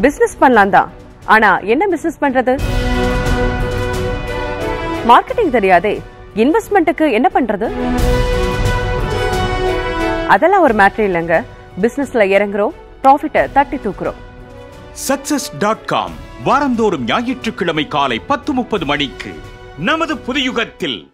Business பண்ணலாம் தான். ஆனா என்ன பிசினஸ் பண்றது? மார்க்கெட்டிங் தெரியாதே. இன்வெஸ்ட்மெண்ட்டுக்கு என்ன பண்றது? அதெல்லாம் ஒரு மேட்ரு இல்லைங்க. பிசினஸ்ல இறங்குறோம் ப்ராஃபிட்டை தட்டி தூக்குறோம். சக்சஸ் டாட் காம் வாரந்தோறும் ஞாயிற்றுக்கிழமை காலை பத்து முப்பது மணிக்கு நமது புதியுகத்தில்